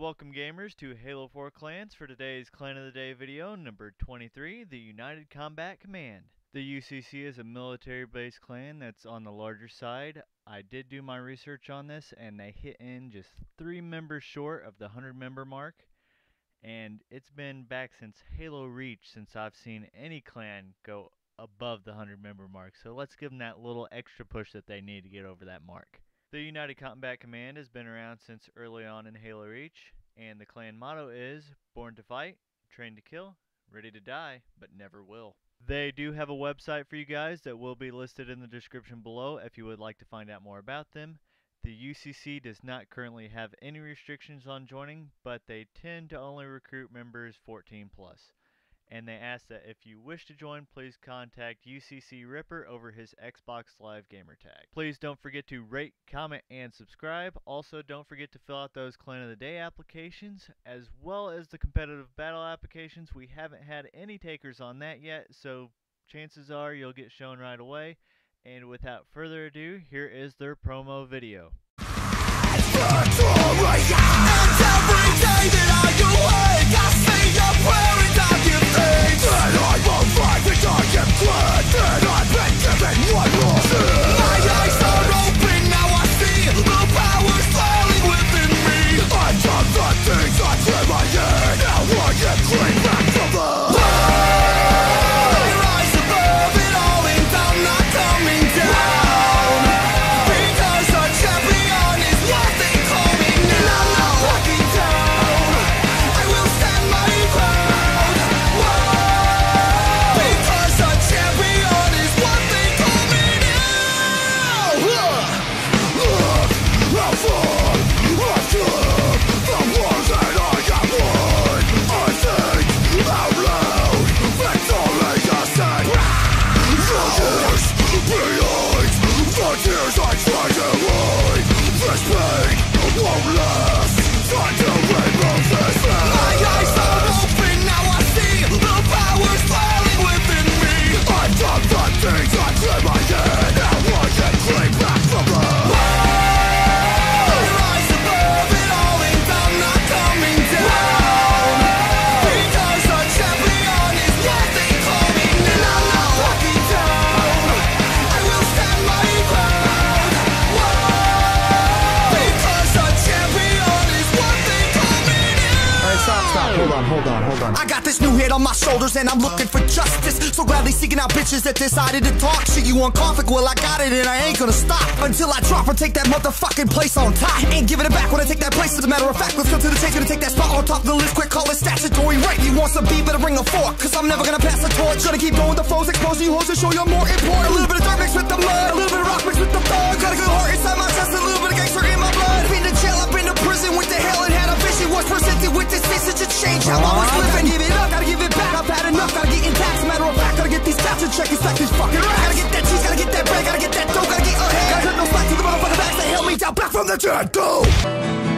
Welcome gamers to Halo 4 Clans for today's Clan of the Day video number 23, the United Combat Command. The UCC is a military-based clan that's on the larger side. I did do my research on this and they hit in just 3 members short of the 100 member mark. And it's been back since Halo Reach since I've seen any clan go above the 100 member mark. So let's give them that little extra push that they need to get over that mark. The United Combat Command has been around since early on in Halo Reach, and the clan motto is Born to Fight, Trained to Kill, Ready to Die, but Never Will. They do have a website for you guys that will be listed in the description below if you would like to find out more about them. The UCC does not currently have any restrictions on joining, but they tend to only recruit members 14 plus and they ask that if you wish to join, please contact UCC Ripper over his Xbox Live gamer tag. Please don't forget to rate, comment, and subscribe. Also, don't forget to fill out those Clan of the Day applications, as well as the competitive battle applications. We haven't had any takers on that yet, so chances are you'll get shown right away. And without further ado, here is their promo video. rising hold on, hold on. Hold on. I got this new head on my shoulders and I'm looking for justice. So gladly seeking out bitches that decided to talk shit. You want conflict? Well, I got it and I ain't gonna stop until I drop or take that motherfucking place on top. Ain't giving it back when I take that place. As a matter of fact, let's go to the chase. Gonna take that spot on top of the list. Quick, call it statutory right. You want some beef, better bring a fork. Cause I'm never gonna pass the torch. Gonna keep going the foes, exposing you hoes to show you're more important. A little bit of dirt mixed with the mud, a little bit of rock mixed with the thug. Got a good heart inside my chest, a little bit of check. It's like these fucking rats. Gotta get that cheese, gotta get that bread, gotta get that dough, gotta get ahead. Gotta cut no slack to the motherfucking backs that held me down back from the dead, go.